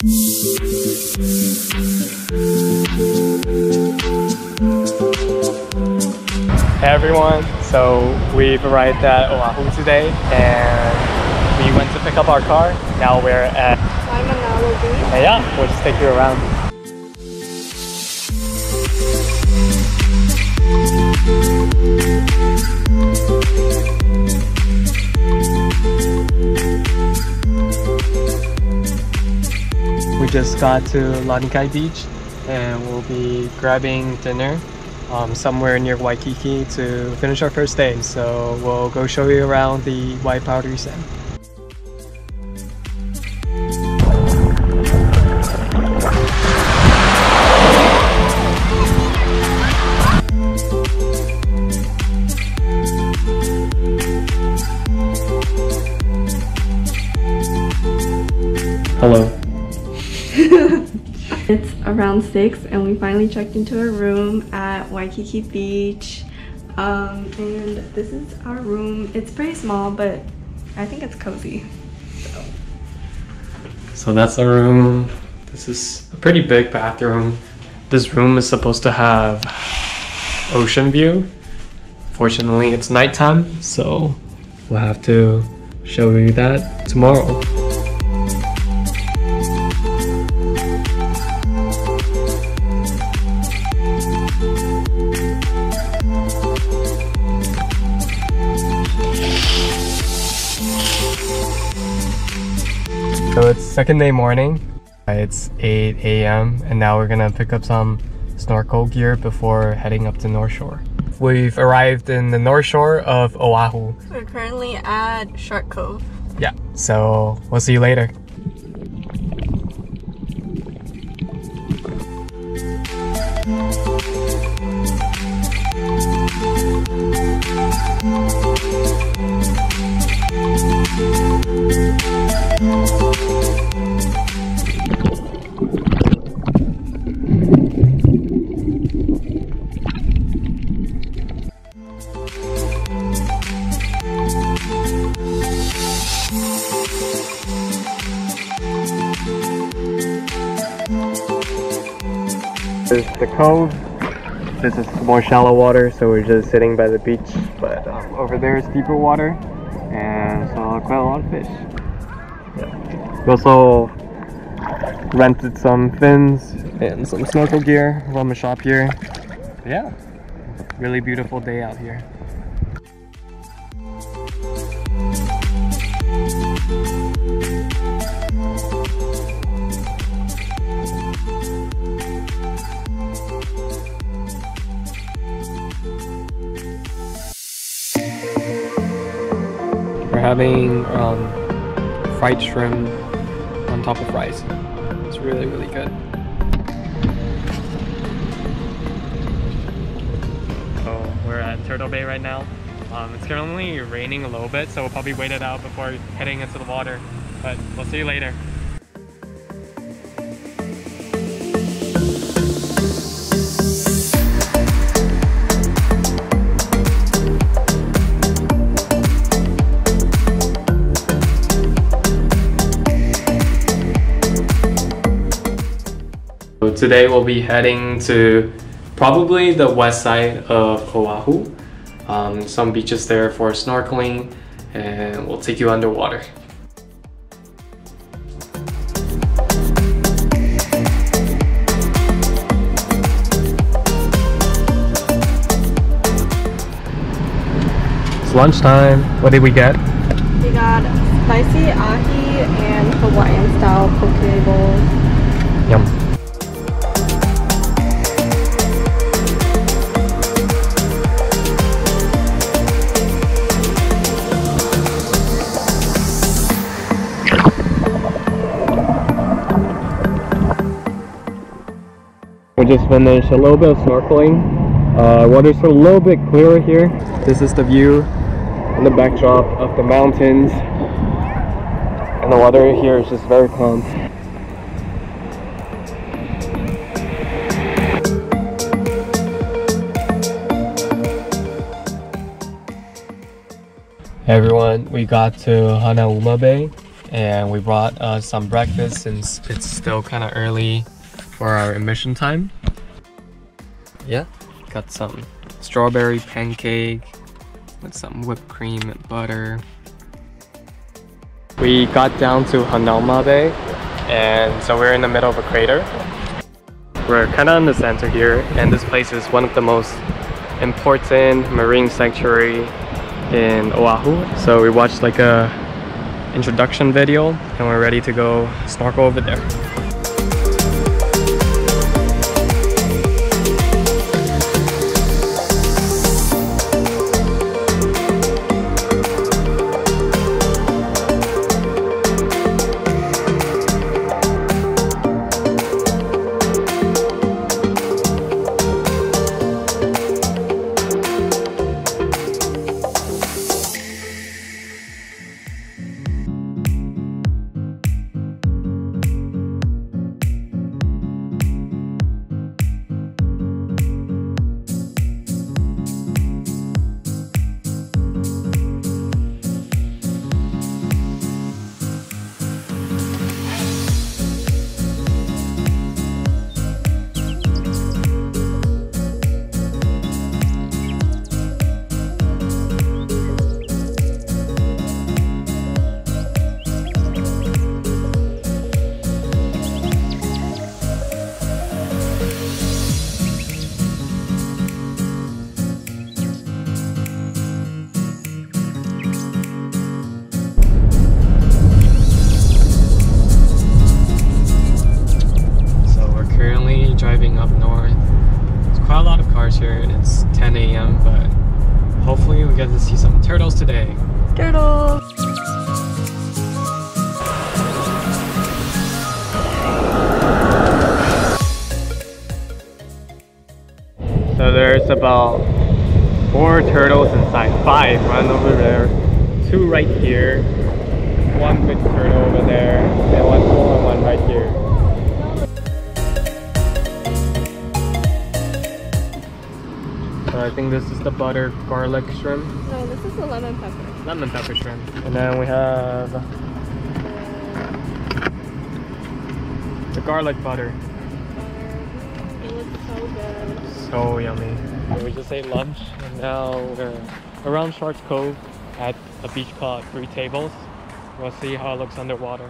Hey everyone, so we've arrived at Oahu today and we went to pick up our car. Now we're at Waimanalo Beach. yeah, we'll just take you around. We just got to Lanikai Beach and we'll be grabbing dinner um, somewhere near Waikiki to finish our first day. So we'll go show you around the White Powdery It's around 6 and we finally checked into our room at Waikiki Beach. Um, and this is our room. It's pretty small, but I think it's cozy. So, So that's our room. This is a pretty big bathroom. This room is supposed to have ocean view. Fortunately, it's nighttime, so we'll have to show you that tomorrow. It's second day morning. It's 8 a.m. and now we're gonna pick up some snorkel gear before heading up to North Shore. We've arrived in the North Shore of Oahu. we're currently at Shark Cove. Yeah, so we'll see you later. This is the cove. This is more shallow water, so we're just sitting by the beach. But um, over there is deeper water, and so quite a lot of fish. We also rented some fins and some snorkel gear from a shop here. Yeah, really beautiful day out here. We're having um, fried shrimp on top of rice. It's really, really good. So we're at Turtle Bay right now. Um, it's currently raining a little bit, so we'll probably wait it out before heading into the water. But we'll see you later. Today we'll be heading to probably the west side of Oahu. Um, some beaches there for snorkeling and we'll take you underwater. It's lunchtime. What did we get? We got spicy ahi and Hawaiian style poke bowls. Yum. Just finished a little bit of snorkeling. Uh, water's a little bit clearer here. This is the view and the backdrop of the mountains. And the water here is just very calm. Hey everyone, we got to Hanauma Bay and we brought uh, some breakfast since it's still kind of early for our admission time. Yeah, got some strawberry pancake with some whipped cream and butter. We got down to Hanauma Bay, and so we're in the middle of a crater. We're kind of in the center here, and this place is one of the most important marine sanctuary in Oahu. So we watched like a introduction video, and we're ready to go snorkel over there. Turtles today. Turtles! So there's about four turtles inside. Five one over there. Two right here. One big turtle over there. And one smaller one right here. So I think this is the butter garlic shrimp. No, this is the lemon pepper. Lemon pepper shrimp. And then we have the garlic butter. It looks so good. So yummy. So we just ate lunch and now we're around Sharks Cove at a beach called Three Tables. We'll see how it looks underwater.